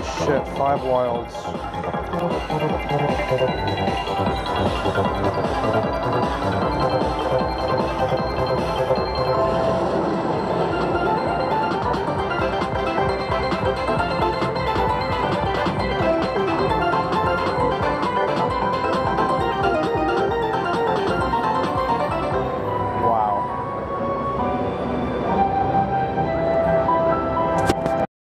Holy shit, five wilds.